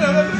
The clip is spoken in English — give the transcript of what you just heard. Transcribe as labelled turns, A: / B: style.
A: Öyle